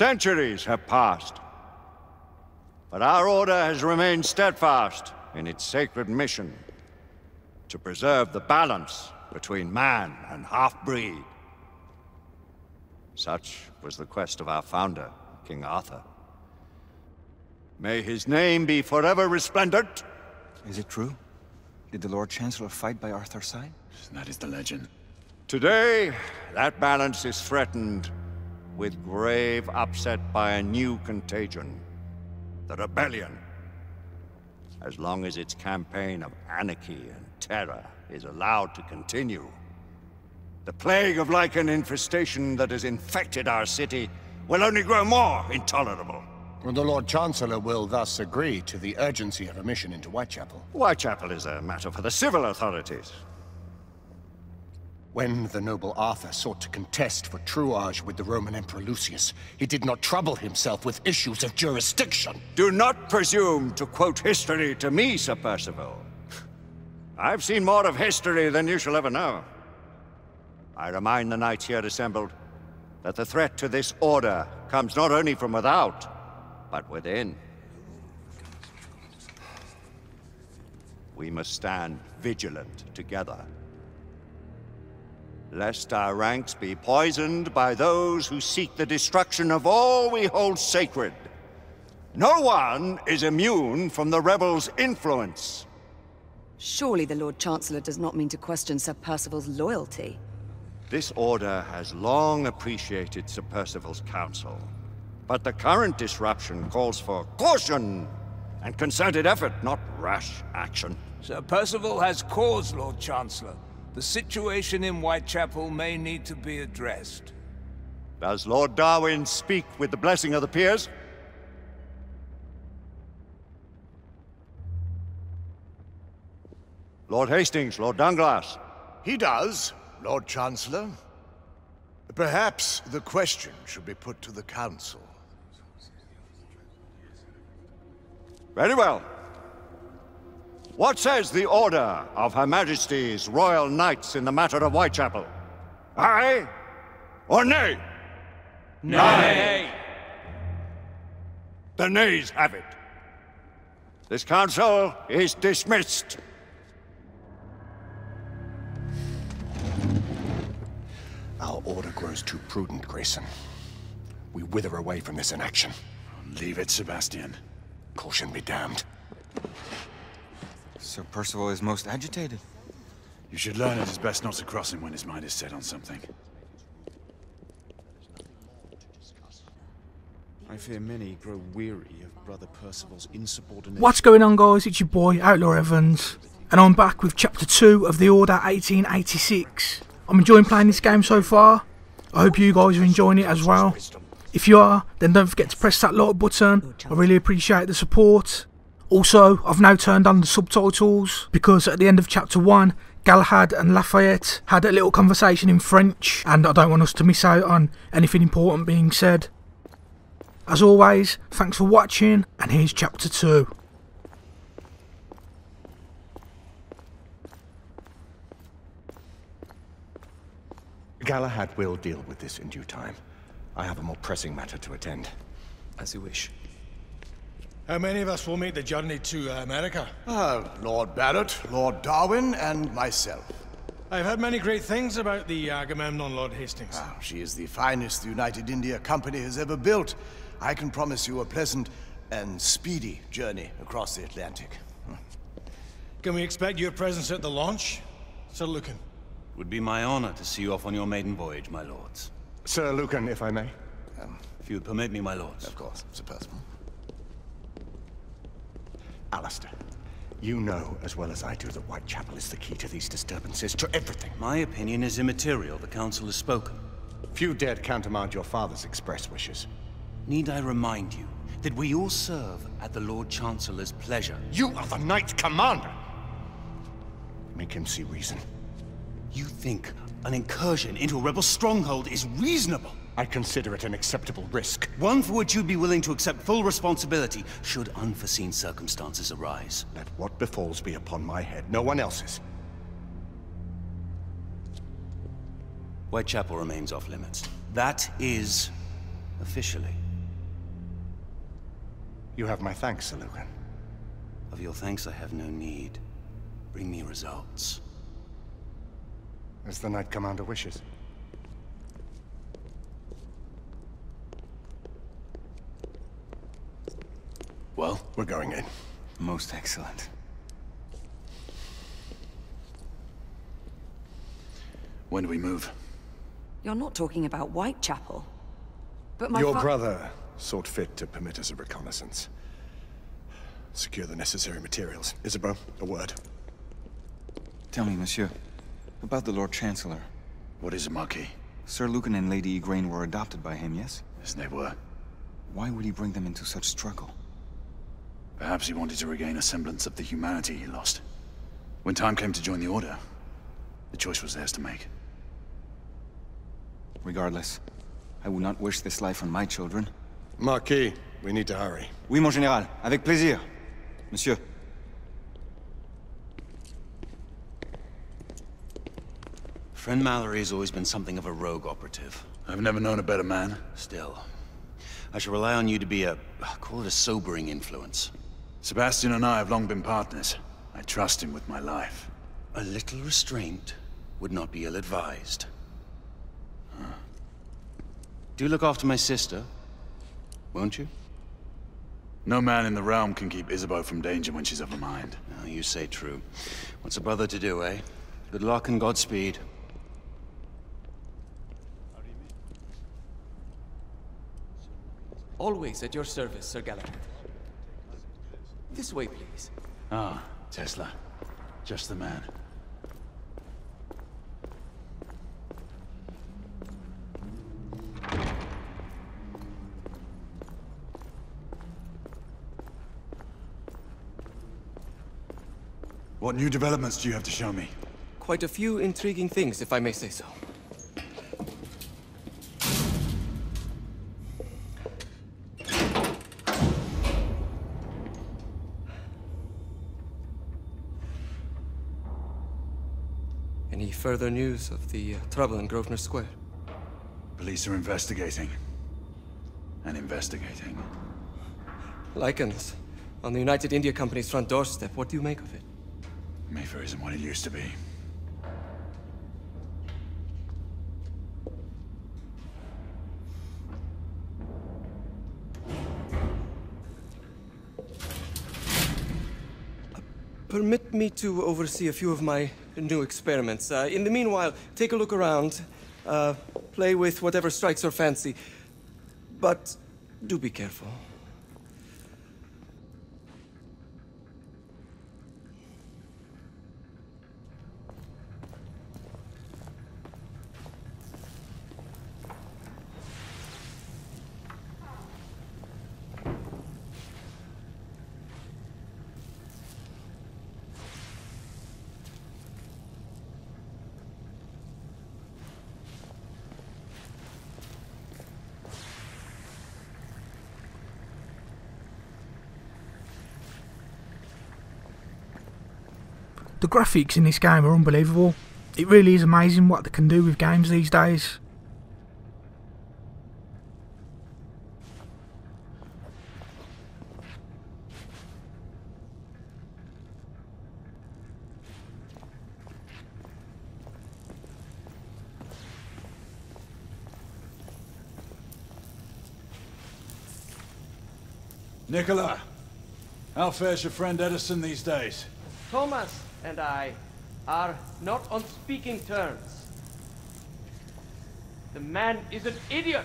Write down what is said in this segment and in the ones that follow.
Centuries have passed. But our order has remained steadfast in its sacred mission to preserve the balance between man and half-breed. Such was the quest of our founder, King Arthur. May his name be forever resplendent. Is it true? Did the Lord Chancellor fight by Arthur's side? That is the legend. Today, that balance is threatened with grave upset by a new contagion. The rebellion. As long as its campaign of anarchy and terror is allowed to continue, the plague of lycan infestation that has infected our city will only grow more intolerable. And the Lord Chancellor will thus agree to the urgency of a mission into Whitechapel. Whitechapel is a matter for the civil authorities. When the noble Arthur sought to contest for truage with the Roman Emperor Lucius, he did not trouble himself with issues of jurisdiction. Do not presume to quote history to me, Sir Percival. I've seen more of history than you shall ever know. I remind the knights here assembled that the threat to this order comes not only from without, but within. We must stand vigilant together lest our ranks be poisoned by those who seek the destruction of all we hold sacred. No one is immune from the rebels' influence. Surely the Lord Chancellor does not mean to question Sir Percival's loyalty. This order has long appreciated Sir Percival's counsel. But the current disruption calls for caution and concerted effort, not rash action. Sir Percival has cause, Lord Chancellor. The situation in Whitechapel may need to be addressed. Does Lord Darwin speak with the blessing of the peers? Lord Hastings, Lord Dunglass. He does, Lord Chancellor. Perhaps the question should be put to the Council. Very well. What says the Order of Her Majesty's Royal Knights in the matter of Whitechapel? Aye or nay? Nay! The nays have it. This council is dismissed. Our order grows too prudent, Grayson. We wither away from this inaction. Leave it, Sebastian. Caution be damned. Sir Percival is most agitated. You should learn it is best not to cross him when his mind is set on something. I fear many grow weary of Brother Percival's insubordination. What's going on guys, it's your boy Outlaw Evans and I'm back with chapter 2 of the Order 1886. I'm enjoying playing this game so far. I hope you guys are enjoying it as well. If you are, then don't forget to press that like button. I really appreciate the support. Also, I've now turned on the subtitles because at the end of chapter 1, Galahad and Lafayette had a little conversation in French and I don't want us to miss out on anything important being said. As always, thanks for watching and here's chapter 2. Galahad will deal with this in due time. I have a more pressing matter to attend. As you wish. How many of us will make the journey to uh, America? Uh, Lord Barrett, Lord Darwin, and myself. I've heard many great things about the Agamemnon, Lord Hastings. Ah, she is the finest the United India Company has ever built. I can promise you a pleasant and speedy journey across the Atlantic. Can we expect your presence at the launch? Sir Lucan. Would be my honor to see you off on your maiden voyage, my lords. Sir Lucan, if I may. Um, if you would permit me, my lords. Of course, Sir Percival. Alistair, you know as well as I do that Whitechapel is the key to these disturbances, to everything. My opinion is immaterial. The Council has spoken. Few dared countermand your father's express wishes. Need I remind you that we all serve at the Lord Chancellor's pleasure? You are the Knight Commander! Make him see reason. You think an incursion into a rebel stronghold is reasonable? I consider it an acceptable risk. One for which you'd be willing to accept full responsibility should unforeseen circumstances arise. Let what befalls be upon my head, no one else's. Whitechapel remains off limits. That is, officially, You have my thanks, Sir Lucan. Of your thanks I have no need. Bring me results. As the Knight Commander wishes. Well? We're going in. Most excellent. When do we move? You're not talking about Whitechapel. But my Your brother sought fit to permit us a reconnaissance. Secure the necessary materials. Isabeau, a word. Tell me, monsieur, about the Lord Chancellor. What is it, Marquis? Sir Lucan and Lady Igraine were adopted by him, yes? Yes, they were. Why would he bring them into such struggle? Perhaps he wanted to regain a semblance of the humanity he lost. When time came to join the Order, the choice was theirs to make. Regardless, I would not wish this life on my children. Marquis, we need to hurry. Oui, mon général. Avec plaisir. Monsieur. Friend Malory has always been something of a rogue operative. I've never known a better man. Still, I shall rely on you to be a, call it a sobering influence. Sebastian and I have long been partners. I trust him with my life. A little restraint would not be ill-advised. Do look after my sister, won't you? No man in the realm can keep Isabeau from danger when she's of a mind. Oh, you say true. What's a brother to do, eh? Good luck and Godspeed. Always at your service, Sir Galahad. This way, please. Ah, Tesla. Just the man. What new developments do you have to show me? Quite a few intriguing things, if I may say so. Further news of the uh, trouble in Grosvenor Square? Police are investigating. And investigating. Lycans, on the United India Company's front doorstep. What do you make of it? Mayfair isn't what it used to be. Permit me to oversee a few of my new experiments. Uh, in the meanwhile, take a look around. Uh, play with whatever strikes your fancy. But do be careful. The graphics in this game are unbelievable. It really is amazing what they can do with games these days. Nicola! How fares your friend Edison these days? Thomas and I are not on speaking terms. The man is an idiot.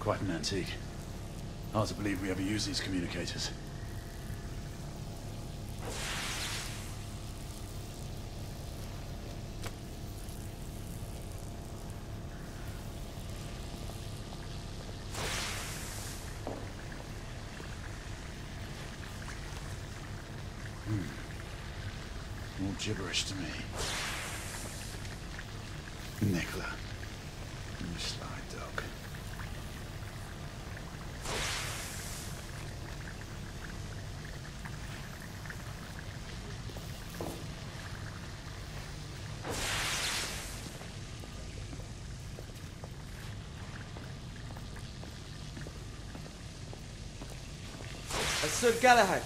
Quite an antique. Hard to believe we ever use these communicators. gibberish to me. Nicola. You sly dog. Sir Galahad,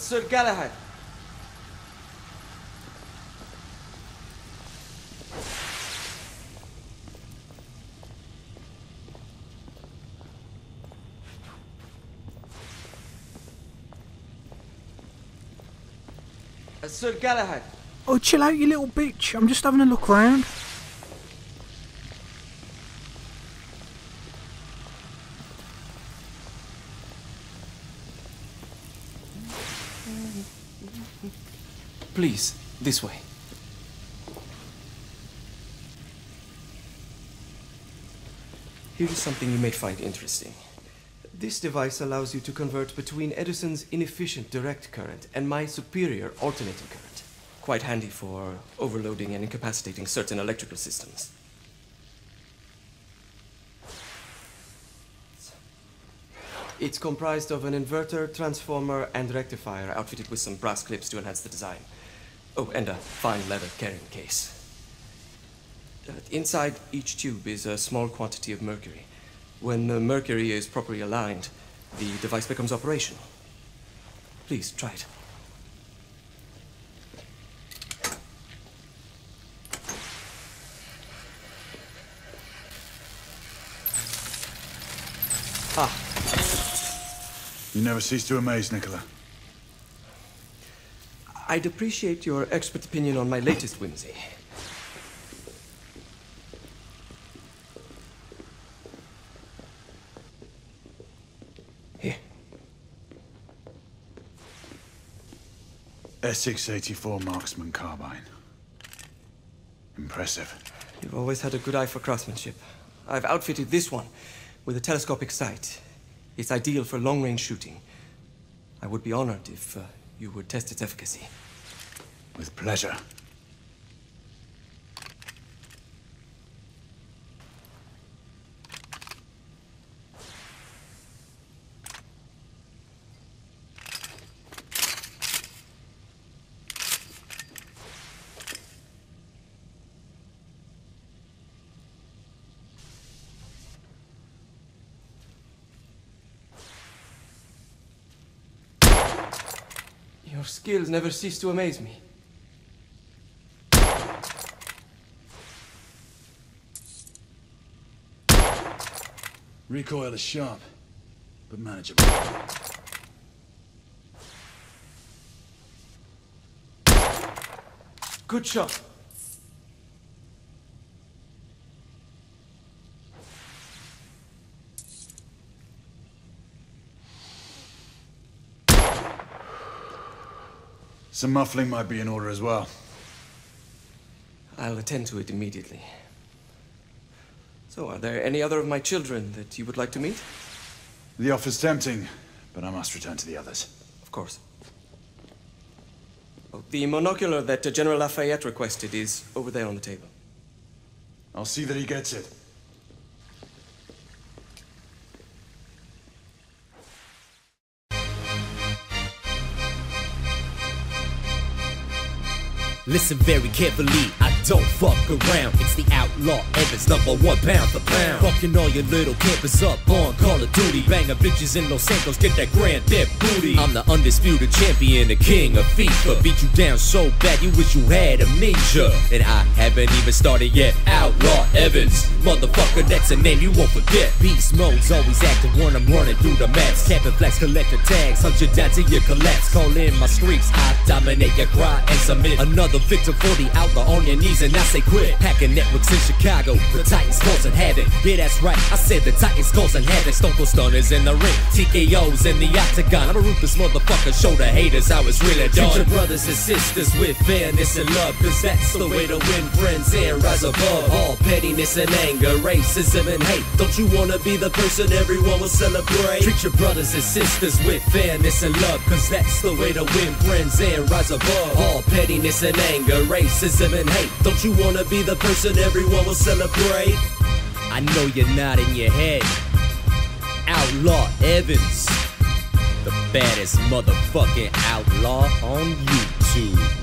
Sir Galahad. Uh, Sir Galahad. Oh, chill out, you little bitch. I'm just having a look around. Please, this way. Here is something you may find interesting. This device allows you to convert between Edison's inefficient direct current and my superior alternating current. Quite handy for overloading and incapacitating certain electrical systems. It's comprised of an inverter, transformer, and rectifier outfitted with some brass clips to enhance the design. Oh, and a fine leather carrying case. Uh, inside each tube is a small quantity of mercury. When the mercury is properly aligned, the device becomes operational. Please, try it. Ah, You never cease to amaze, Nicola. I'd appreciate your expert opinion on my latest whimsy. Here. S684 Marksman Carbine. Impressive. You've always had a good eye for craftsmanship. I've outfitted this one with a telescopic sight. It's ideal for long-range shooting. I would be honored if uh, you would test its efficacy. With pleasure. Your skills never cease to amaze me. Recoil is sharp, but manageable. Good shot. Some muffling might be in order as well. I'll attend to it immediately. So, are there any other of my children that you would like to meet? The offer's tempting, but I must return to the others. Of course. Oh, the monocular that General Lafayette requested is over there on the table. I'll see that he gets it. Listen very carefully, I don't fuck around. It's the outlaw Evans, number one pound for pound. Fucking all your little campers up on Call of Duty. Banger bitches in Los Santos, get that grand theft booty. I'm the undisputed champion, the king of FIFA. Beat you down so bad you wish you had amnesia. And I haven't even started yet. Outlaw Evans, motherfucker, that's a name you won't forget. Beast mode's always active when I'm running through the maps. Capping flags, collecting tags, hunt you down till you collapse. Call in my streaks, I dominate your cry and submit. Another victim for the outlaw on your knees and I say quit. Hacking networks in Chicago, the Titans causing havoc. Yeah, that's right, I said the Titans causing havoc. Stone Cold Stunners in the ring, TKOs in the octagon. I'm a ruthless motherfucker, show the haters how it's really done. Treat your brothers and sisters with fairness and love, cause that's the way to win friends and rise above all pettiness and anger, racism and hate. Don't you wanna be the person everyone will celebrate? Treat your brothers and sisters with fairness and love, cause that's the way to win friends and rise above all pettiness and anger, racism and hate. Don't you wanna be the person everyone will celebrate? I know you're nodding your head. Outlaw Evans, the baddest motherfucking outlaw on YouTube.